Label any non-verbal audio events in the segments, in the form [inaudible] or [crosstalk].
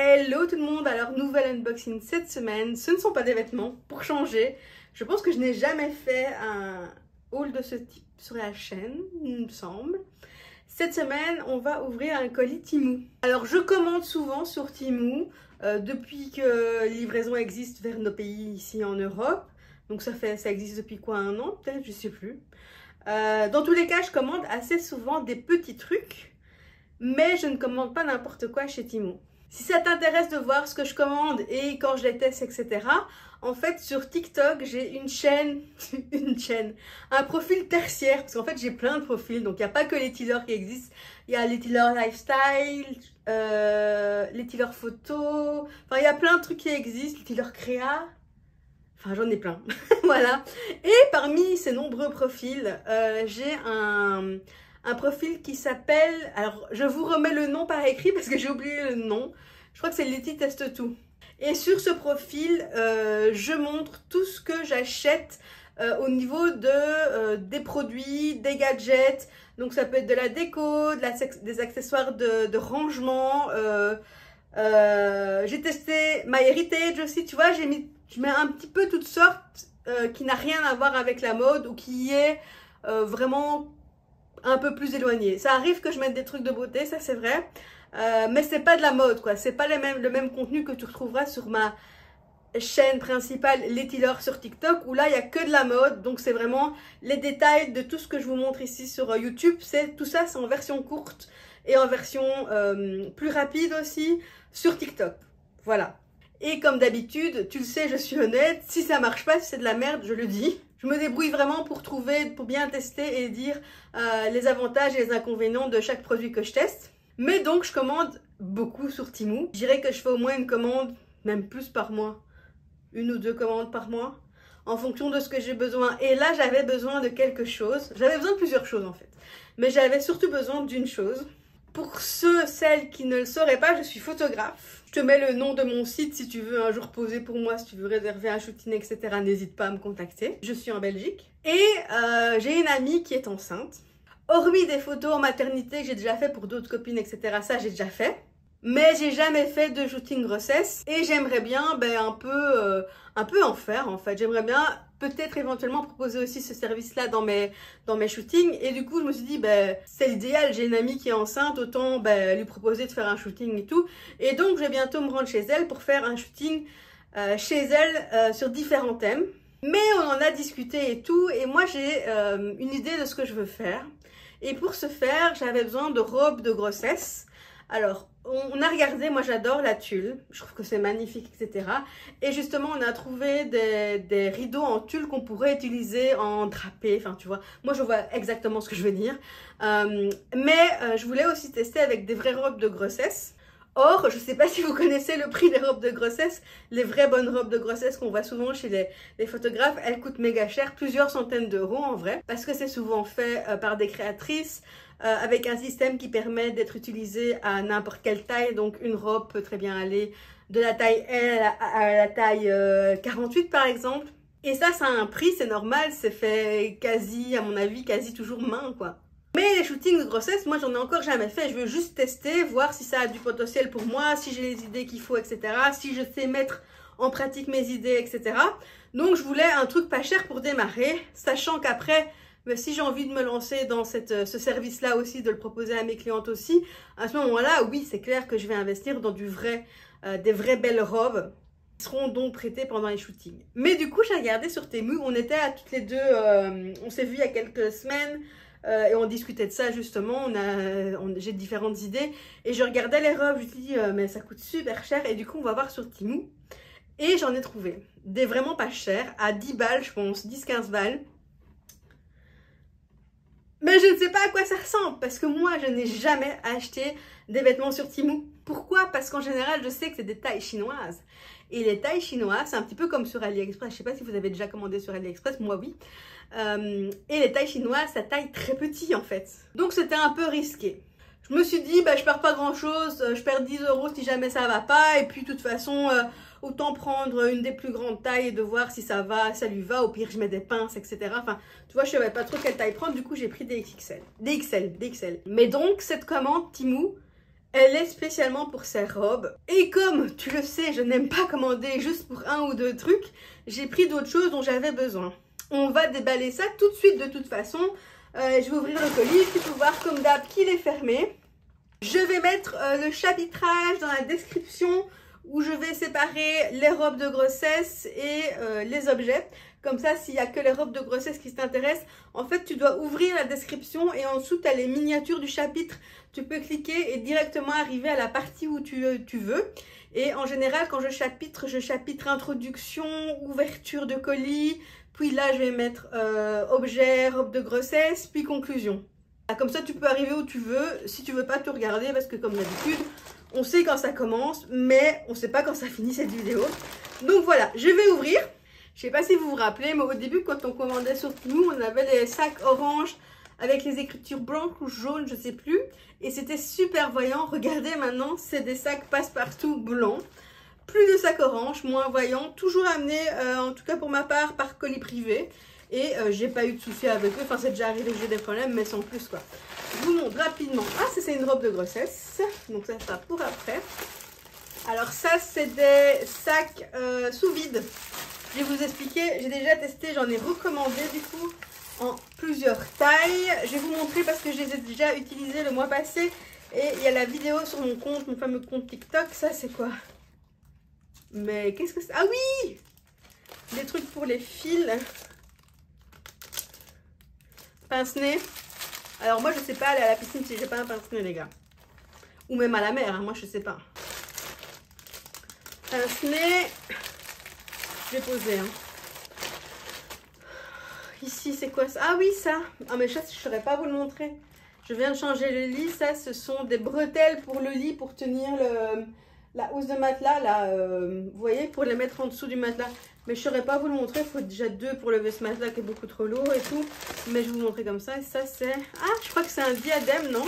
Hello tout le monde, alors nouvelle unboxing cette semaine, ce ne sont pas des vêtements, pour changer, je pense que je n'ai jamais fait un haul de ce type sur la chaîne, il me semble. Cette semaine, on va ouvrir un colis Timou. Alors je commande souvent sur Timou, euh, depuis que livraison existe vers nos pays ici en Europe, donc ça, fait, ça existe depuis quoi, un an peut-être, je sais plus. Euh, dans tous les cas, je commande assez souvent des petits trucs, mais je ne commande pas n'importe quoi chez Timou. Si ça t'intéresse de voir ce que je commande et quand je les teste, etc., en fait, sur TikTok, j'ai une chaîne, [laughs] une chaîne, un profil tertiaire, parce qu'en fait, j'ai plein de profils, donc il n'y a pas que les tillers qui existent, il y a les tillers lifestyle, euh, les tillers photo, enfin, il y a plein de trucs qui existent, les tillers créa, enfin, j'en ai plein, [laughs] voilà. Et parmi ces nombreux profils, euh, j'ai un un profil qui s'appelle, alors je vous remets le nom par écrit parce que j'ai oublié le nom, je crois que c'est Letty Teste Tout. Et sur ce profil, euh, je montre tout ce que j'achète euh, au niveau de, euh, des produits, des gadgets, donc ça peut être de la déco, des accessoires de, rangement, j'ai testé MyHeritage aussi, tu vois, j'ai mis, je mets un petit peu toutes sortes qui n'a rien à voir avec la mode ou qui est vraiment un peu plus éloigné. Ça arrive que je mette des trucs de beauté, ça c'est vrai. Euh, mais c'est pas de la mode quoi, c'est pas le même contenu que tu retrouveras sur ma chaîne principale Les Tillers sur TikTok où là il y a que de la mode. Donc c'est vraiment les détails de tout ce que je vous montre ici sur euh, YouTube. C'est tout ça c'est en version courte et en version euh, plus rapide aussi sur TikTok. Voilà. Et comme d'habitude tu le sais je suis honnête si ça marche pas si c'est de la merde je le dis je me débrouille vraiment pour trouver, pour bien tester et dire euh, les avantages et les inconvénients de chaque produit que je teste. Mais donc, je commande beaucoup sur Timou. Je dirais que je fais au moins une commande, même plus par mois. Une ou deux commandes par mois, en fonction de ce que j'ai besoin. Et là, j'avais besoin de quelque chose. J'avais besoin de plusieurs choses, en fait. Mais j'avais surtout besoin d'une chose. Pour ceux, celles qui ne le sauraient pas, je suis photographe. Je te mets le nom de mon site si tu veux un jour poser pour moi, si tu veux réserver un shooting, etc. N'hésite pas à me contacter. Je suis en Belgique. Et euh, j'ai une amie qui est enceinte. Hormis des photos en maternité que j'ai déjà fait pour d'autres copines, etc. Ça, j'ai déjà fait. Mais j'ai jamais fait de shooting grossesse. Et j'aimerais bien ben, un, peu, euh, un peu en faire, en fait. J'aimerais bien peut-être éventuellement proposer aussi ce service-là dans mes, dans mes shootings. Et du coup, je me suis dit, ben, c'est l'idéal. J'ai une amie qui est enceinte, autant ben, lui proposer de faire un shooting et tout. Et donc, je vais bientôt me rendre chez elle pour faire un shooting euh, chez elle euh, sur différents thèmes. Mais on en a discuté et tout. Et moi, j'ai euh, une idée de ce que je veux faire. Et pour ce faire, j'avais besoin de robes de grossesse. Alors, on a regardé, moi j'adore la tulle, je trouve que c'est magnifique, etc. Et justement, on a trouvé des, rideaux en tulle qu'on pourrait utiliser en drapé, enfin tu vois. Moi je vois exactement ce que je veux dire. Euh, mais euh, je voulais aussi tester avec des vraies robes de grossesse. Or, je ne sais pas si vous connaissez le prix des robes de grossesse, les vraies bonnes robes de grossesse qu'on voit souvent chez les, photographes, elles coûtent méga cher, plusieurs centaines d'euros en vrai, parce que c'est souvent fait euh, par des créatrices, euh, avec un système qui permet d'être utilisé à n'importe quelle taille. Donc une robe peut très bien aller de la taille L à, la taille 48 euh, par exemple. Et ça, ça a un prix, c'est normal, c'est fait quasi, à mon avis, quasi toujours main, quoi. Mais les shootings de grossesse, moi, j'en ai encore jamais fait. Je veux juste tester, voir si ça a du potentiel pour moi, si j'ai les idées qu'il faut, etc. Si je sais mettre en pratique mes idées, etc. Donc, je voulais un truc pas cher pour démarrer, sachant qu'après, mais si j'ai envie de me lancer dans cette, euh, ce service-là aussi, de le proposer à mes clientes aussi, à ce moment-là, oui, c'est clair que je vais investir dans du vrai, euh, des vraies belles robes qui seront donc prêtées pendant les shootings. Mais du coup, j'ai regardé sur Temu, on était à toutes les deux, euh, on s'est vu il y a quelques semaines, et on discutait de ça justement, on j'ai différentes idées, et je regardais les robes, je dis, mais ça coûte super cher, et du coup, on va voir sur Temu. Et j'en ai trouvé des vraiment pas chers, à 10 balles, je pense, 10-15 balles. Mais je ne sais pas à quoi ça ressemble parce que moi, je n'ai jamais acheté des vêtements sur Temu. Pourquoi? Parce qu'en général, je sais que c'est des tailles chinoises. Et les tailles chinoises, c'est un petit peu comme sur AliExpress. Je ne sais pas si vous avez déjà commandé sur AliExpress, moi oui. Euh, et les tailles chinoises, ça taille très petit en fait. Donc c'était un peu risqué. Je me suis dit, bah, je perds pas grand chose, euh, je perds 10 euros si jamais ça va pas. Et puis de toute façon, euh, autant prendre une des plus grandes tailles et de voir si ça va, ça lui va. Au pire, je mets des pinces, etc. Enfin, tu vois, je savais pas trop quelle taille prendre. Du coup, j'ai pris des XL. Des XL, des XL. Mais donc, cette commande Timou, Elle est spécialement pour ces robes. Et comme tu le sais, je n'aime pas commander juste pour un ou deux trucs, j'ai pris d'autres choses dont j'avais besoin. On va déballer ça tout de suite de toute façon. Euh, je vais ouvrir le colis, tu peux voir comme d'hab qu'il est fermé. Je vais mettre euh, le chapitrage dans la description où je vais séparer les robes de grossesse et euh, les objets. Comme ça, s'il n'y a que les robes de grossesse qui t'intéressent, en fait, tu dois ouvrir la description et en dessous, tu as les miniatures du chapitre. Tu peux cliquer et directement arriver à la partie où tu, tu veux. Et en général, quand je chapitre, je chapitre introduction, ouverture de colis, puis là, je vais mettre euh, objet, robe de grossesse, puis conclusion. Ah, comme ça, tu peux arriver où tu veux, si tu veux pas tout regarder, parce que comme d'habitude, on sait quand ça commence, mais on sait pas quand ça [laughs] finit cette vidéo. Donc voilà, je vais ouvrir. Je sais pas si vous vous rappelez, mais au début, quand on commandait sur nous, on avait des sacs orange avec les écritures blanches ou jaunes, je sais plus. Et c'était super voyant. Regardez maintenant, c'est des sacs passe-partout blancs. Plus de sacs orange, moins voyants. Toujours amené, euh, en tout cas pour ma part, par colis privé. Et euh, j'ai pas eu de soucis avec eux. Enfin, c'est déjà arrivé que j'ai des problèmes, mais sans plus quoi. Je vous montre rapidement. Ah, c'est une robe de grossesse. Donc ça sera pour après. Alors ça, c'est des sacs euh, sous vide. Je vais vous expliquer. J'ai déjà testé, j'en ai recommandé du coup en plusieurs tailles. Je vais vous montrer parce que je les ai déjà utilisés le mois passé. Et il y a la vidéo sur mon compte, mon fameux compte TikTok. Ça, c'est quoi? Mais qu'est-ce que c'est? Ah oui Des trucs pour les fils pince-nez. Alors moi je sais pas aller à la piscine si j'ai pas un pince-nez les gars. Ou même à la mer, hein, moi je sais pas. Pince-nez. Je vais poser. Hein. Ici c'est quoi ça? Ah oui ça Ah mais ça je ne saurais pas vous le montrer. Je viens de changer le lit. Ça ce sont des bretelles pour le lit pour tenir la housse de matelas là. Euh, vous voyez pour les mettre en dessous du matelas. Mais je ne saurais pas vous le montrer, il faut déjà deux pour lever ce matelas qui est beaucoup trop lourd et tout. Mais je vais vous montrer comme ça. Et ça, c'est... Ah, je crois que c'est un diadème, non?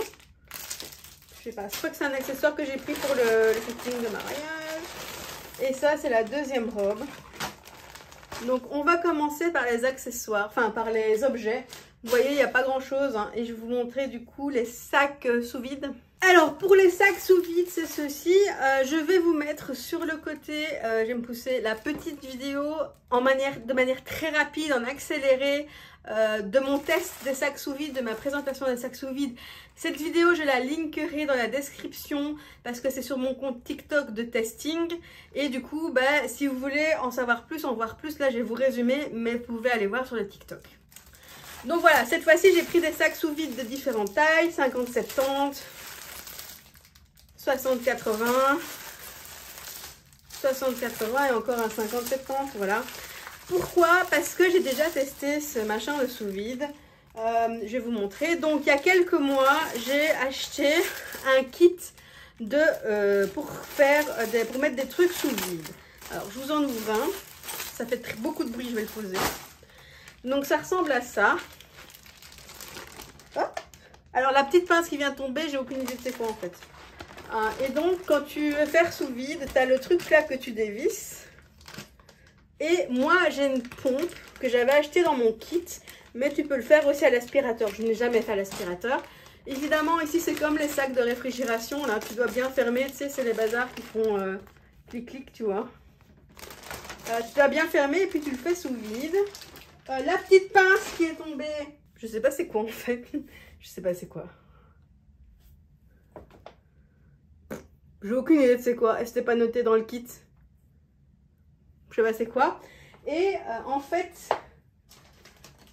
Je sais pas. Je crois que c'est un accessoire que j'ai pris pour le, le de mariage. Et ça, c'est la deuxième robe. Donc, on va commencer par les accessoires, enfin, par les objets. Vous voyez, il n'y a pas grand-chose. Hein. Et je vais vous montrer, du coup, les sacs euh, sous vide. Alors, pour les sacs sous vide, c'est ceci. Euh, je vais vous mettre sur le côté, euh, je vais me pousser la petite vidéo de manière très rapide, en accéléré, euh, de mon test des sacs sous vide, de ma présentation des sacs sous vide. Cette vidéo, je la linkerai dans la description parce que c'est sur mon compte TikTok de testing. Et du coup, bah, si vous voulez en savoir plus, en voir plus, là, je vais vous résumer, mais vous pouvez aller voir sur le TikTok. Donc voilà, cette fois-ci, j'ai pris des sacs sous vide de différentes tailles, 50-70, 60-80, 60-80 et encore un 50-70, voilà. Pourquoi? Parce que j'ai déjà testé ce machin de sous vide. Euh, je vais vous montrer. Donc, il y a quelques mois, j'ai acheté un kit de, euh, pour, faire des, pour mettre des trucs sous vide. Alors, je vous en ouvre un. Ça fait beaucoup de bruit, je vais le poser. Donc, ça ressemble à ça. Alors, la petite pince qui vient tomber, j'ai aucune idée de c'est quoi en fait. Ah, et donc, quand tu veux faire sous vide, tu as le truc là que tu dévisses. Et moi, j'ai une pompe que j'avais acheté dans mon kit. Mais tu peux le faire aussi à l'aspirateur. Je n'ai jamais fait à l'aspirateur. Évidemment, ici, c'est comme les sacs de réfrigération. Là, tu dois bien fermer. Tu sais, c'est les bazars qui font euh, clic-clic, tu vois. Euh, tu dois bien fermer et puis tu le fais sous vide. Euh, la petite pince qui est tombée. Je sais pas c'est quoi en fait. [laughs] Je sais pas c'est quoi. J'ai aucune idée de c'est quoi. C'était pas noté dans le kit. Je sais pas c'est quoi. Et euh, en fait,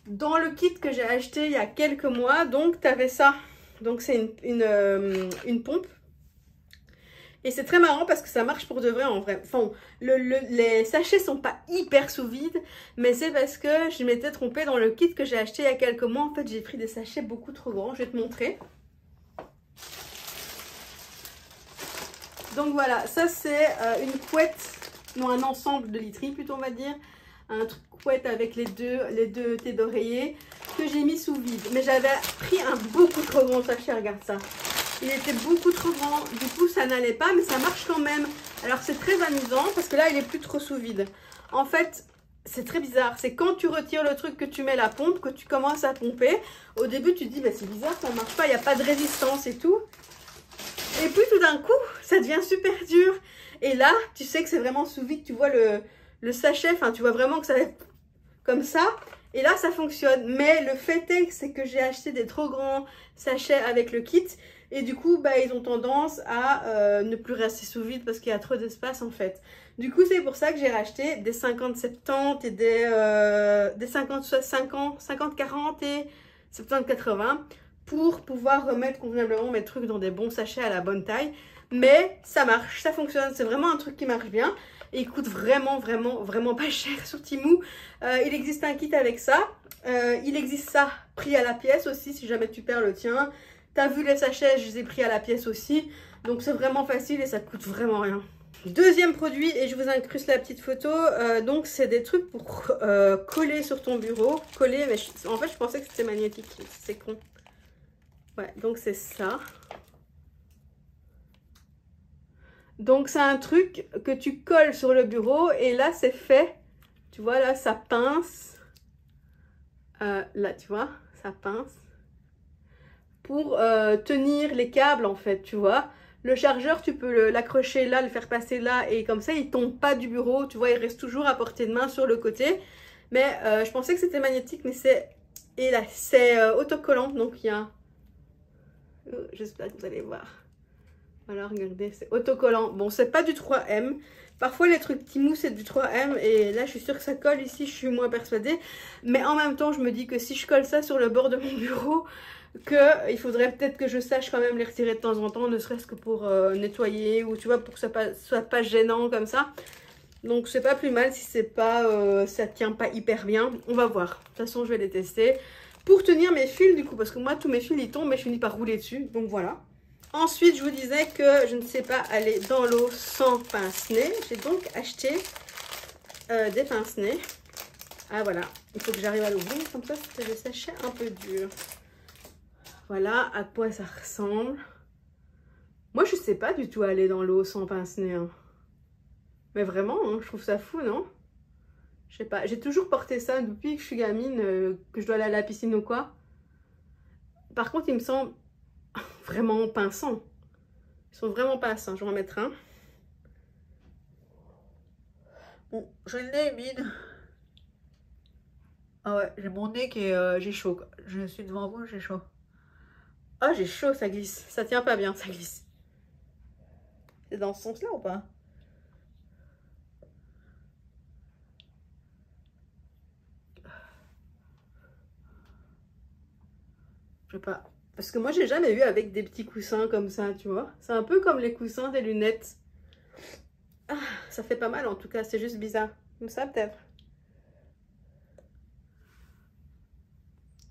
dans le kit que j'ai acheté il y a quelques mois, donc tu avais ça. Donc c'est une, euh, une, pompe. Et c'est très marrant parce que ça marche pour de vrai en vrai. Enfin, le, les sachets sont pas hyper sous vide, mais c'est parce que je m'étais trompée dans le kit que j'ai acheté il y a quelques mois. En fait, j'ai pris des sachets beaucoup trop grands. Je vais te montrer. Donc voilà, ça c'est euh, une couette, non un ensemble de literie plutôt on va dire. Un truc couette avec les deux, les deux thés d'oreiller que j'ai mis sous vide. Mais j'avais pris un beaucoup trop grand sachet, regarde ça. Il était beaucoup trop grand, du coup ça n'allait pas, mais ça marche quand même. Alors c'est très amusant parce que là il est plus trop sous vide. En fait, c'est très bizarre. C'est quand tu retires le truc que tu mets la pompe, que tu commences à pomper. Au début, tu te dis, bah, c'est bizarre, ça marche pas, il n'y a pas de résistance et tout. Et puis tout d'un coup, ça devient super dur. Et là, tu sais que c'est vraiment sous vide, tu vois le, sachet, enfin tu vois vraiment que ça va être comme ça. Et là, ça fonctionne. Mais le fait est, que j'ai acheté des trop grands sachets avec le kit. Et du coup, bah, ils ont tendance à euh, ne plus rester sous vide parce qu'il y a trop d'espace en fait. Du coup, c'est pour ça que j'ai racheté des 50-70 et des, euh, des 50-50, 50-40 et 70-80 pour pouvoir remettre convenablement mes trucs dans des bons sachets à la bonne taille. Mais ça marche, ça fonctionne, c'est vraiment un truc qui marche bien. Et il coûte vraiment, vraiment, vraiment pas cher sur Timou. Euh, il existe un kit avec ça. Euh, il existe ça pris à la pièce aussi si jamais tu perds le tien. T'as vu les sachets, je les ai pris à la pièce aussi. Donc c'est vraiment facile et ça coûte vraiment rien. Deuxième produit, et je vous incruste la petite photo, euh, donc c'est des trucs pour coller sur ton bureau. Coller, mais en fait je pensais que c'était magnétique, c'est con. Ouais, donc c'est ça. Donc c'est un truc que tu colles sur le bureau et là c'est fait. Tu vois là ça pince. Euh, là tu vois ça pince. Pour euh, tenir les câbles en fait tu vois. Le chargeur tu peux l'accrocher là, le faire passer là et comme ça il tombe pas du bureau. Tu vois il reste toujours à portée de main sur le côté. Mais euh, je pensais que c'était magnétique mais c'est et là c'est autocollant donc il y a... J'espère que vous allez voir. Voilà, regardez, c'est autocollant. Bon, c'est pas du 3M. Parfois, les trucs Timou, c'est du 3M. Et là, je suis sûre que ça colle. Ici, je suis moins persuadée. Mais en même temps, je me dis que si je colle ça sur le bord de mon bureau, qu'il faudrait peut-être que je sache quand même les retirer de temps en temps, ne serait-ce que pour euh, nettoyer ou tu vois, pour que ça ne soit pas gênant comme ça. Donc, c'est pas plus mal si c'est pas, euh, ça tient pas hyper bien. On va voir. De toute façon, je vais les tester. Pour tenir mes fils, du coup, parce que moi, tous mes fils, ils tombent, mais je finis par rouler dessus. Donc, voilà. Ensuite, je vous disais que je ne sais pas aller dans l'eau sans pince-nez. J'ai donc acheté euh, des pince-nez. Ah voilà, il faut que j'arrive à l'ouvrir, comme ça c'est des sachets un peu dur. Voilà à quoi ça ressemble. Moi, je ne sais pas du tout aller dans l'eau sans pince-nez. Hein. Mais vraiment, hein, je trouve ça fou, non? Je sais pas, j'ai toujours porté ça depuis que je suis gamine, euh, que je dois aller à la piscine ou quoi. Par contre, il me semble [laughs] vraiment pinçants. Ils sont vraiment pinçants. Je vais en mettre un. Bon, j'ai le nez humide. Ah ouais, j'ai mon nez qui est... Euh, j'ai chaud. Je suis devant vous, j'ai chaud. Ah, j'ai chaud, ça glisse. Ça tient pas bien, ça glisse. C'est dans ce sens-là ou pas? Je sais pas. Parce que moi, j'ai jamais eu avec des petits coussins comme ça, tu vois. C'est un peu comme les coussins des lunettes. Ah, ça fait pas mal en tout cas, c'est juste bizarre. Comme ça peut-être.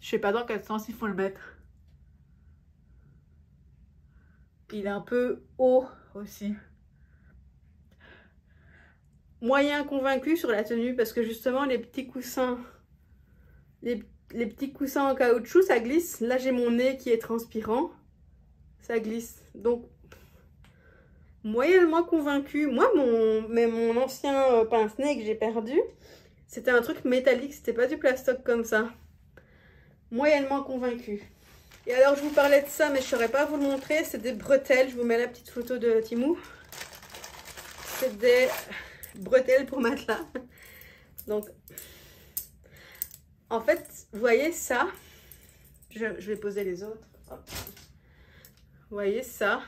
Je sais pas dans quel sens il faut le mettre. Il est un peu haut aussi. Moyen convaincu sur la tenue parce que justement les petits coussins, les les petits coussins en caoutchouc, ça glisse. Là, j'ai mon nez qui est transpirant. Ça glisse. Donc, moyennement convaincu. Moi, mon, mais mon ancien euh, pince-nez que j'ai perdu, c'était un truc métallique. C'était pas du plastoc comme ça. Moyennement convaincu. Et alors, je vous parlais de ça, mais je ne saurais pas vous le montrer. C'est des bretelles. Je vous mets la petite photo de Timou. C'est des bretelles pour matelas. Donc, en fait, vous voyez ça? Je, vais poser les autres. Vous voyez ça?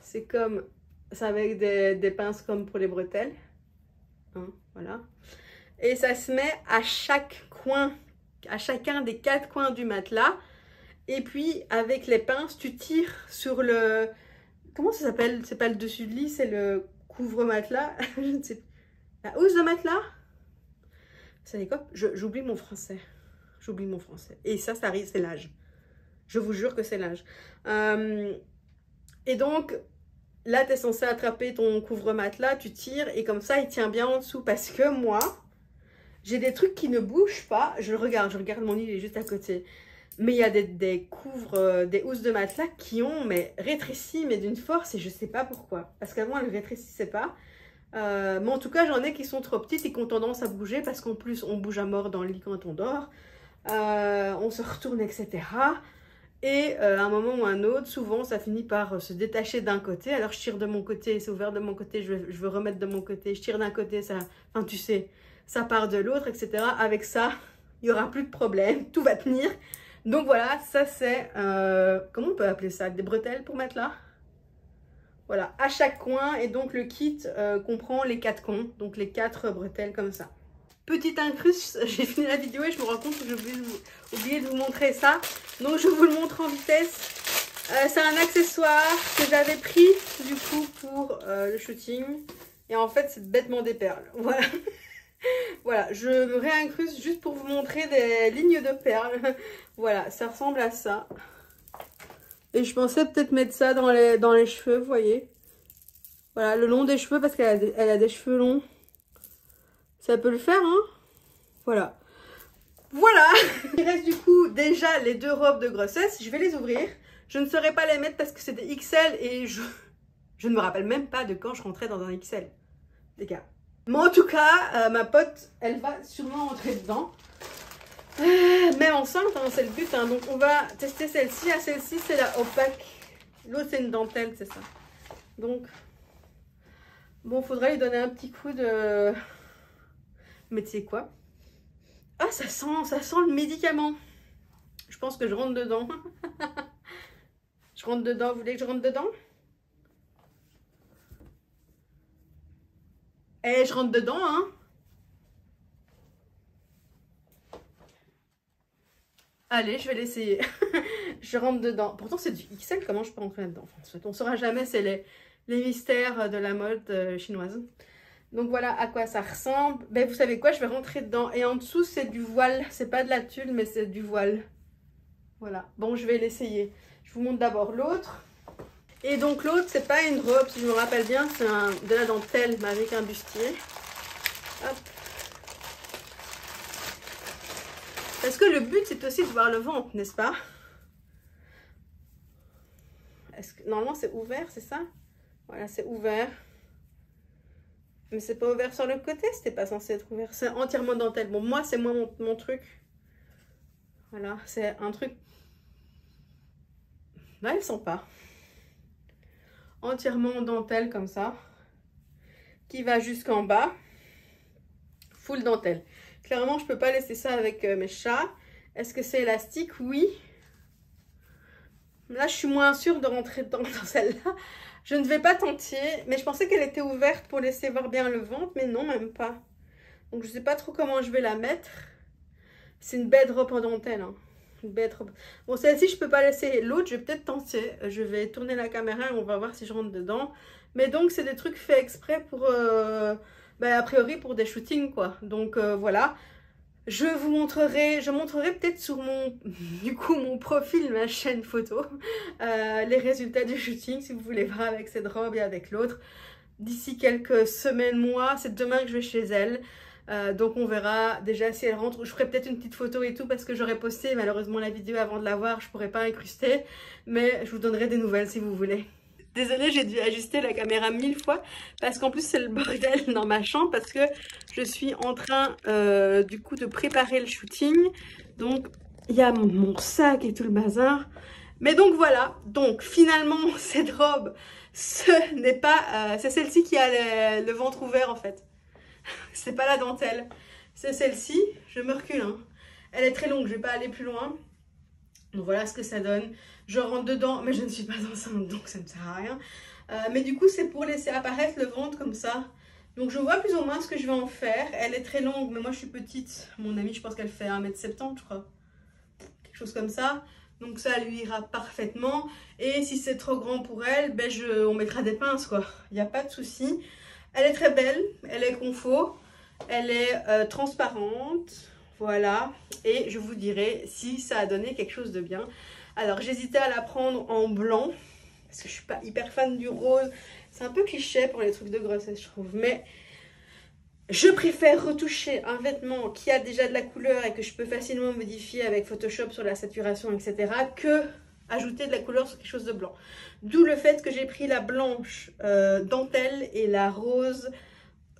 C'est comme... C'est avec des, pinces comme pour les bretelles. Hein, voilà. Et ça se met à chaque coin, à chacun des quatre coins du matelas. Et puis, avec les pinces, tu tires sur le... Comment ça s'appelle? C'est pas le dessus de lit, c'est le couvre-matelas. [laughs] La housse de matelas? Savez quoi? J'oublie mon français. J'oublie mon français. Et ça, ça arrive, c'est l'âge. Je vous jure que c'est l'âge. Euh, et donc, là, tu es censé attraper ton couvre-matelas, tu tires et comme ça, il tient bien en dessous. Parce que moi, j'ai des trucs qui ne bougent pas. Je le regarde, je regarde mon lit, il est juste à côté. Mais il y a des, des couvres, euh, des housses de matelas qui ont mais rétréci, mais d'une force et je sais pas pourquoi. Parce qu'avant, elles ne rétrécissaient pas. Euh, mais en tout cas, j'en ai qui sont trop petites et qui ont tendance à bouger parce qu'en plus, on bouge à mort dans le lit quand on dort. Euh, on se retourne, etc. Et euh, à un moment ou un autre, souvent, ça finit par se détacher d'un côté. Alors, je tire de mon côté, c'est ouvert de mon côté, je veux, remettre de mon côté. Je tire d'un côté, ça, enfin, tu sais, ça part de l'autre, etc. Avec ça, il n'y aura plus de problème, tout va tenir. Donc voilà, ça c'est, comment on peut appeler ça? Des bretelles pour mettre là? Voilà, à chaque coin. Et donc le kit comprend les quatre coins, donc les quatre bretelles comme ça. Petite incruste, [laughs] j'ai fini la vidéo et je me rends compte que j'ai oublié, de vous montrer ça. Donc je vous le montre en vitesse. Euh, c'est un accessoire que j'avais pris du coup pour euh, le shooting. Et en fait c'est bêtement des perles. [laughs] Voilà. voilà, je me réincruste juste pour vous montrer des lignes de perles. [laughs] voilà, ça ressemble à ça. Et je pensais peut-être mettre ça dans les, dans les cheveux, vous voyez. Voilà, le long des cheveux parce qu'elle a, a, des cheveux longs. Ça peut le faire, hein Voilà. Voilà [laughs] Il reste du coup déjà les deux robes de grossesse. Je vais les ouvrir. Je ne saurais pas les mettre parce que c'est des XL et je... je ne me rappelle même pas de quand je rentrais dans un XL. Les gars. Mais en tout cas, euh, ma pote, elle va sûrement rentrer dedans. Euh, même enceinte, hein, c'est le but. Hein. Donc on va tester celle-ci. Ah, celle-ci, c'est la opaque. L'autre, c'est une dentelle, c'est ça. Donc, bon, faudrait lui donner un petit coup de... Mais tu sais quoi? Ah, ça sent, ça sent le médicament. Je pense que je rentre dedans. [laughs] je rentre dedans. Vous voulez que je rentre dedans? Eh, je rentre dedans, hein Allez, je vais l'essayer. [laughs] je rentre dedans. Pourtant, c'est du XL. Comment je peux rentrer là-dedans? Enfin, On ne saura jamais. C'est les, les, mystères de la mode euh, chinoise. Donc voilà à quoi ça ressemble. Ben vous savez quoi, je vais rentrer dedans. Et en dessous, c'est du voile. C'est pas de la tulle, mais c'est du voile. Voilà. Bon, je vais l'essayer. Je vous montre d'abord l'autre. Et donc l'autre, c'est pas une robe, si je me rappelle bien, c'est de la dentelle, mais avec un bustier. Hop. Parce que le but, c'est aussi de voir le ventre, n'est-ce pas? Est-ce que, Normalement, c'est ouvert, c'est ça? Voilà, c'est ouvert. Mais c'est pas ouvert sur le côté, c'était pas censé être ouvert. C'est entièrement dentelle. Bon, moi, c'est moi mon, truc. Voilà, c'est un truc... Là, elles sont pas. Entièrement dentelle comme ça. Qui va jusqu'en bas. Full dentelle. Clairement, je peux pas laisser ça avec euh, mes chats. Est-ce que c'est élastique? Oui. Là, je suis moins sûre de rentrer dans celle-là. Je ne vais pas tenter, mais je pensais qu'elle était ouverte pour laisser voir bien le ventre, mais non, même pas. Donc, je ne sais pas trop comment je vais la mettre. C'est une belle robe en dentelle. Hein. Une belle robe. Bon, celle-ci, je ne peux pas laisser. L'autre, je vais peut-être tenter. Je vais tourner la caméra et on va voir si je rentre dedans. Mais donc, c'est des trucs faits exprès pour... Euh, bah, a priori, pour des shootings, quoi. Donc, euh, voilà. Je vous montrerai, je montrerai peut-être sur mon, [laughs] du coup, mon profil, ma chaîne photo, euh, les résultats du shooting, si vous voulez voir avec cette robe et avec l'autre. D'ici quelques semaines, mois, c'est demain que je vais chez elle. Euh, donc on verra déjà si elle rentre. Je ferai peut-être une petite photo et tout parce que j'aurais posté malheureusement la vidéo avant de la voir. Je pourrais pas incruster. Mais je vous donnerai des nouvelles si vous voulez. Désolée, j'ai dû ajuster la caméra mille fois parce qu'en plus c'est le bordel dans ma chambre parce que je suis en train euh, du coup de préparer le shooting. Donc il y a mon sac et tout le bazar. Mais donc voilà, donc finalement [laughs] cette robe, ce n'est pas, euh, c'est celle-ci qui a le, ventre ouvert en fait. [laughs] c'est pas la dentelle, c'est celle-ci. Je me recule, hein. elle est très longue, je vais pas aller plus loin. Donc voilà ce que ça donne. Je rentre dedans, mais je ne suis pas enceinte, donc ça ne sert à rien. Euh, mais du coup, c'est pour laisser apparaître le ventre comme ça. Donc je vois plus ou moins ce que je vais en faire. Elle est très longue, mais moi je suis petite. Mon amie, je pense qu'elle fait 1m70, je crois. Quelque chose comme ça. Donc ça lui ira parfaitement. Et si c'est trop grand pour elle, ben on mettra des pinces, quoi. Il n'y a pas de souci. Elle est très belle, elle est confort, elle est euh, transparente. Voilà, et je vous dirai si ça a donné quelque chose de bien. Alors, j'hésitais à la prendre en blanc, parce que je suis pas hyper fan du rose. C'est un peu cliché pour les trucs de grossesse, je trouve. Mais je préfère retoucher un vêtement qui a déjà de la couleur et que je peux facilement modifier avec Photoshop sur la saturation, etc. que ajouter de la couleur sur quelque chose de blanc. D'où le fait que j'ai pris la blanche euh, dentelle et la rose,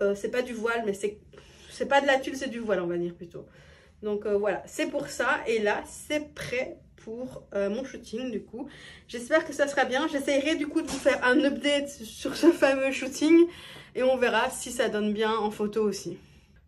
euh, c'est pas du voile, mais c'est pas de la tulle, c'est du voile, on va dire plutôt. Donc euh, voilà, c'est pour ça. Et là, c'est prêt pour euh, mon shooting du coup. J'espère que ça sera bien. J'essaierai du coup de vous faire un update sur ce fameux shooting et on verra si ça donne bien en photo aussi.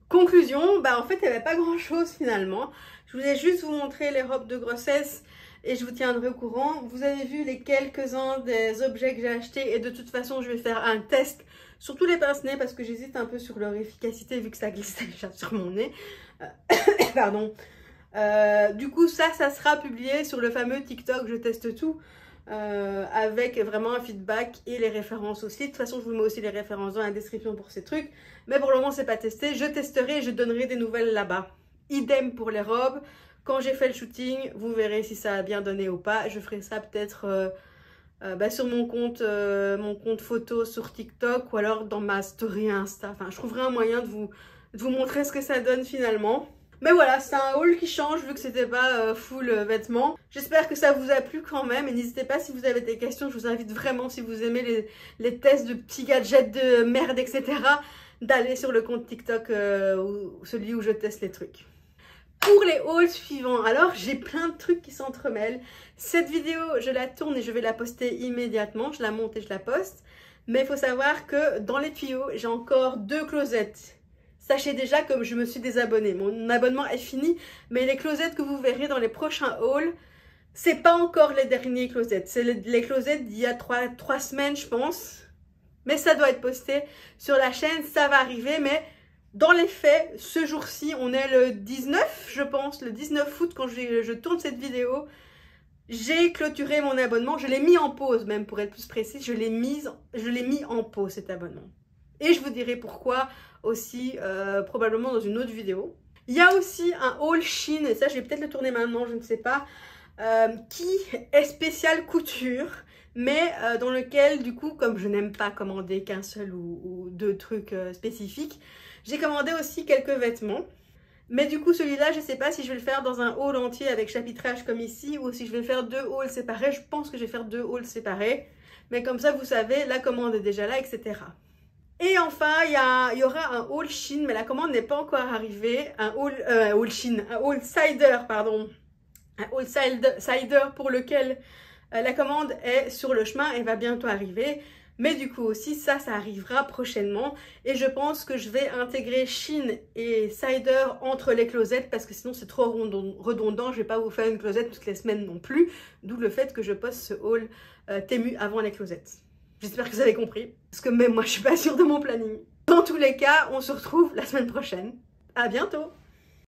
Conclusion, bah en fait il n'y avait pas grand chose finalement. Je voulais juste vous montrer les robes de grossesse et je vous tiendrai au courant. Vous avez vu les quelques-uns des objets que j'ai achetés et de toute façon je vais faire un test sur tous les pince-nez parce que j'hésite un peu sur leur efficacité vu que ça glisse [laughs] déjà sur mon nez. Euh, [coughs] pardon. Euh, du coup ça, ça sera publié sur le fameux TikTok Je teste tout. Euh, avec vraiment un feedback et les références aussi. De toute façon, je vous mets aussi les références dans la description pour ces trucs. Mais pour le moment, c'est pas testé. Je testerai et je donnerai des nouvelles là-bas. Idem pour les robes. Quand j'ai fait le shooting, vous verrez si ça a bien donné ou pas. Je ferai ça peut-être euh, bah, sur mon compte, mon compte photo sur TikTok ou alors dans ma story Insta. Enfin, je trouverai un moyen de vous, vous montrer ce que ça donne finalement. Mais voilà, c'est un haul qui change vu que c'était pas full vêtements. J'espère que ça vous a plu quand même. Et n'hésitez pas si vous avez des questions. Je vous invite vraiment, si vous aimez les, les tests de petits gadgets de merde, etc., d'aller sur le compte TikTok, ou celui où je teste les trucs pour les hauls suivants. Alors, j'ai plein de trucs qui s'entremêlent. Cette vidéo, je la tourne et je vais la poster immédiatement. Je la monte et je la poste. Mais il faut savoir que dans les tuyaux, j'ai encore deux closettes. Sachez déjà comme je me suis désabonnée. Mon abonnement est fini, mais les closettes que vous verrez dans les prochains hauls, c'est pas encore les derniers closettes. C'est les, closettes d'il y a trois, trois semaines, je pense. Mais ça doit être posté sur la chaîne, ça va arriver, mais dans les faits, ce jour-ci, on est le 19, je pense, le 19 août, quand je, tourne cette vidéo, j'ai clôturé mon abonnement. Je l'ai mis en pause, même pour être plus précis. Je l'ai mis, mis en pause, cet abonnement. Et je vous dirai pourquoi aussi, euh, probablement dans une autre vidéo. Il y a aussi un haul Chine, et ça, je vais peut-être le tourner maintenant, je ne sais pas, euh, qui est spécial couture mais euh, dans lequel, du coup, comme je n'aime pas commander qu'un seul ou, deux trucs spécifiques, j'ai commandé aussi quelques vêtements. Mais du coup, celui-là, je ne sais pas si je vais le faire dans un haul entier avec chapitrage comme ici ou si je vais faire deux hauls séparés. Je pense que je vais faire deux hauls séparés. Mais comme ça, vous savez, la commande est déjà là, etc. Et enfin, il y, aura un haul Chine, mais la commande n'est pas encore arrivée. Un haul, euh, un haul cider, pardon. Un haul cider pour lequel euh, la commande est sur le chemin et va bientôt arriver. Mais du coup aussi, ça, ça arrivera prochainement. Et je pense que je vais intégrer Chine et Cider entre les closettes parce que sinon c'est trop redondant. Je vais pas vous faire une closette toutes les semaines non plus. D'où le fait que je poste ce haul euh, Tému avant les closettes. J'espère que vous avez compris. Parce que même moi, je suis pas sûre de mon planning. Dans tous les cas, on se retrouve la semaine prochaine. À bientôt